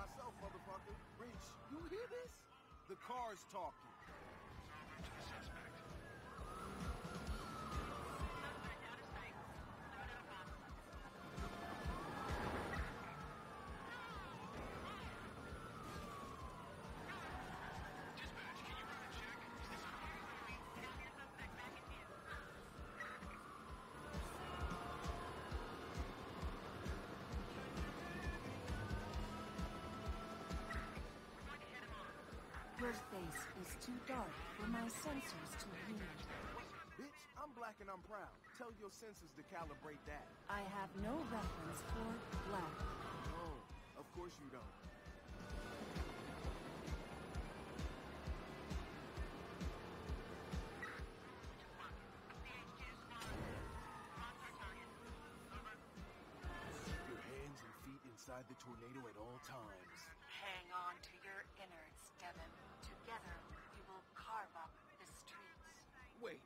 myself, motherfucker. Rich, you hear this? The car's talking. To the suspect. Earthbase is too dark for my sensors to read. Bitch, I'm black and I'm proud. Tell your sensors to calibrate that. I have no reference for black. Oh, of course you don't. inside the tornado at all times. Hang on to your innards, Devin. Together, we will carve up the streets. Wait,